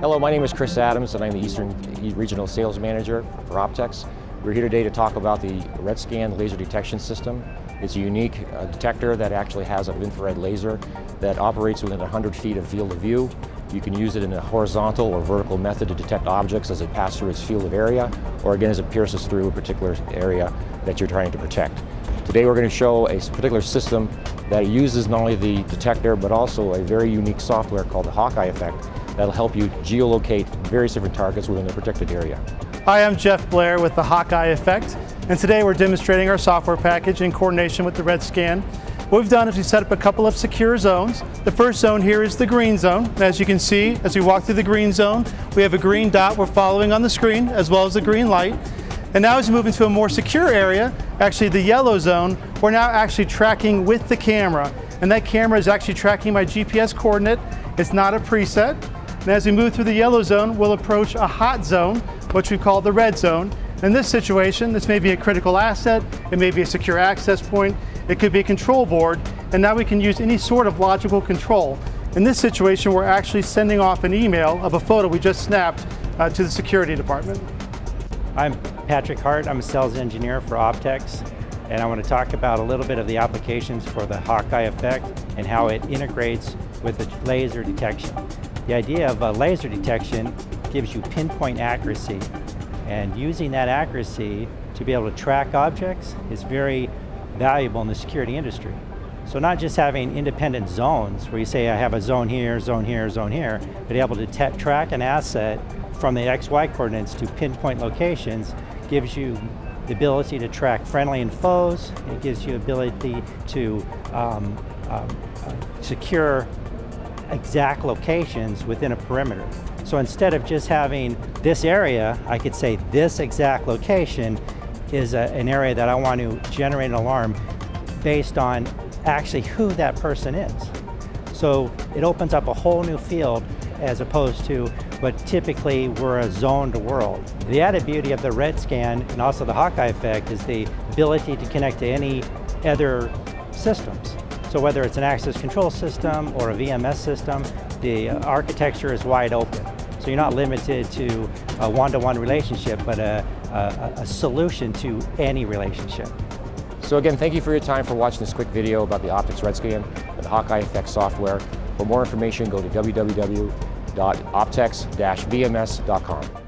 Hello, my name is Chris Adams and I'm the Eastern Regional Sales Manager for Optex. We're here today to talk about the RedScan laser detection system. It's a unique uh, detector that actually has an infrared laser that operates within 100 feet of field of view. You can use it in a horizontal or vertical method to detect objects as it passes through its field of area, or again as it pierces through a particular area that you're trying to protect. Today we're going to show a particular system that uses not only the detector but also a very unique software called the Hawkeye effect that'll help you geolocate various different targets within a protected area. Hi, I'm Jeff Blair with the Hawkeye Effect, and today we're demonstrating our software package in coordination with the RedScan. What we've done is we set up a couple of secure zones. The first zone here is the green zone. And as you can see, as we walk through the green zone, we have a green dot we're following on the screen, as well as a green light. And now as we move into a more secure area, actually the yellow zone, we're now actually tracking with the camera. And that camera is actually tracking my GPS coordinate. It's not a preset. And as we move through the yellow zone, we'll approach a hot zone, which we call the red zone. In this situation, this may be a critical asset, it may be a secure access point, it could be a control board, and now we can use any sort of logical control. In this situation, we're actually sending off an email of a photo we just snapped uh, to the security department. I'm Patrick Hart, I'm a sales engineer for Optex, and I want to talk about a little bit of the applications for the Hawkeye effect and how it integrates with the laser detection. The idea of a laser detection gives you pinpoint accuracy and using that accuracy to be able to track objects is very valuable in the security industry. So not just having independent zones where you say I have a zone here, zone here, zone here, but able to track an asset from the XY coordinates to pinpoint locations gives you the ability to track friendly and foes. It gives you ability to um, um, uh, secure exact locations within a perimeter. So instead of just having this area, I could say this exact location is a, an area that I want to generate an alarm based on actually who that person is. So it opens up a whole new field as opposed to what typically we're a zoned world. The added beauty of the RedScan and also the Hawkeye effect is the ability to connect to any other systems. So whether it's an access control system or a VMS system, the uh, architecture is wide open. So you're not limited to a one-to-one -one relationship, but a, a, a solution to any relationship. So again, thank you for your time for watching this quick video about the Optex RedScan and the Hawkeye Effect software. For more information, go to www.optex-vms.com.